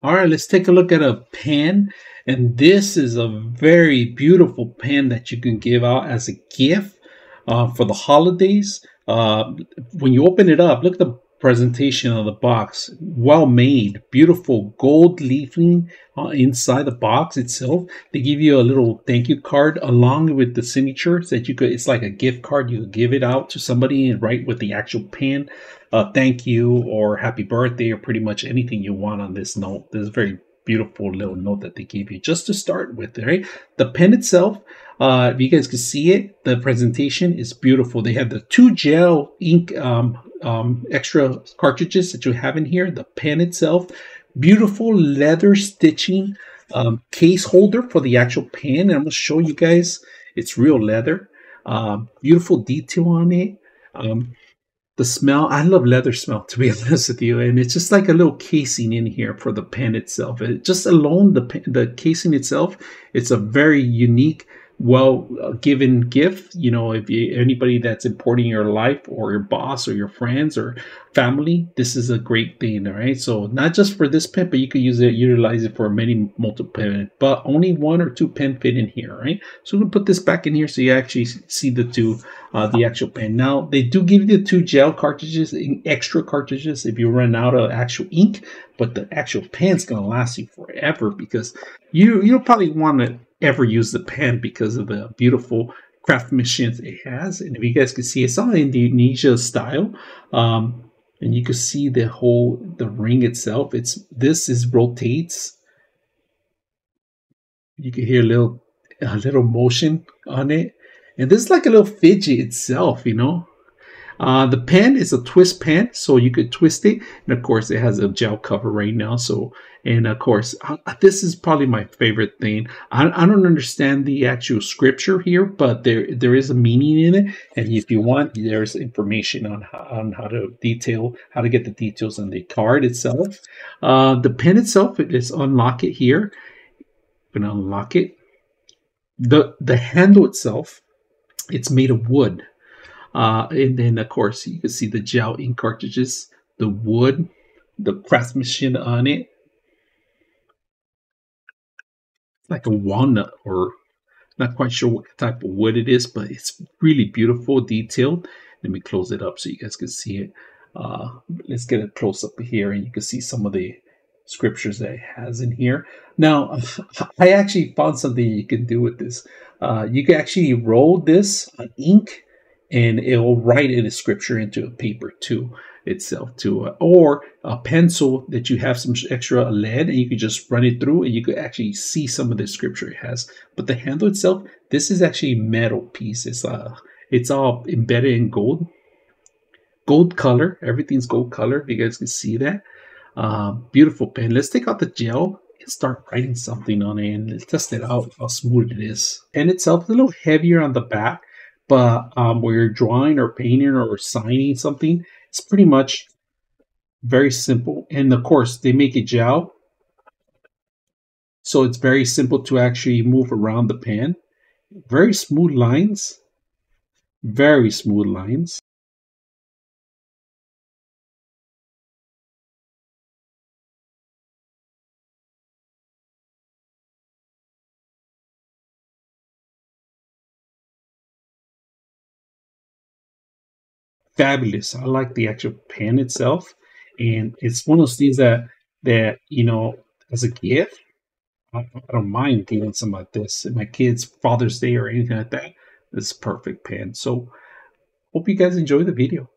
All right, let's take a look at a pen. And this is a very beautiful pen that you can give out as a gift uh, for the holidays. Uh, when you open it up, look at the presentation of the box. Well made, beautiful gold leafing uh, inside the box itself. They give you a little thank you card along with the signature that you could. It's like a gift card. You could give it out to somebody and write with the actual pen, uh, thank you or happy birthday or pretty much anything you want on this note. This is very beautiful little note that they gave you just to start with. Right, the pen itself. Uh, if you guys can see it, the presentation is beautiful. They have the two gel ink um, um, extra cartridges that you have in here, the pen itself, beautiful leather stitching um, case holder for the actual pen. And I'm going to show you guys it's real leather. Uh, beautiful detail on it. Um, the smell, I love leather smell to be honest with you. And it's just like a little casing in here for the pen itself. It, just alone, the, the casing itself, it's a very unique well uh, given gift you know if you, anybody that's important in your life or your boss or your friends or family this is a great thing all right? So not just for this pen but you could use it utilize it for many multiple pen but only one or two pen fit in here right? So we can put this back in here so you actually see the two uh, the actual pen. Now they do give you the two gel cartridges extra cartridges if you run out of actual ink but the actual pen's gonna last you forever because you you'll probably want to ever use the pen because of the beautiful craftsmanship it has. And if you guys can see, it's all Indonesia style. Um, and you can see the whole the ring itself. It's this is rotates. You can hear a little a little motion on it. And this is like a little fidget itself, you know. Uh, the pen is a twist pen, so you could twist it. And of course, it has a gel cover right now. So, and of course, this is probably my favorite thing. I, I don't understand the actual scripture here, but there there is a meaning in it. And if you want, there's information on how, on how to detail, how to get the details on the card itself. Uh, the pen itself, it is unlock it here. I'm gonna unlock it. The the handle itself, it's made of wood. Uh, and then, of course, you can see the gel ink cartridges, the wood, the craftsmanship on it. like a walnut or not quite sure what type of wood it is, but it's really beautiful, detailed. Let me close it up so you guys can see it. Uh, let's get a close up here and you can see some of the scriptures that it has in here. Now, I actually found something you can do with this. Uh, you can actually roll this on ink and it will write in a scripture into a paper too itself uh, or a pencil that you have some extra lead and you could just run it through and you could actually see some of the scripture it has. But the handle itself this is actually metal piece. It's uh it's all embedded in gold. Gold color. Everything's gold color. If you guys can see that. Uh, beautiful pen. Let's take out the gel and start writing something on it and test it out how smooth it is. Pen itself a little heavier on the back but um, where you're drawing or painting or signing something, it's pretty much very simple. And of course, they make it gel. So it's very simple to actually move around the pen. Very smooth lines. Very smooth lines. Fabulous. I like the actual pen itself, and it's one of those things that that you know as a gift. I, I don't mind giving something like this. My kid's Father's Day or anything like that. This perfect pen. So hope you guys enjoy the video.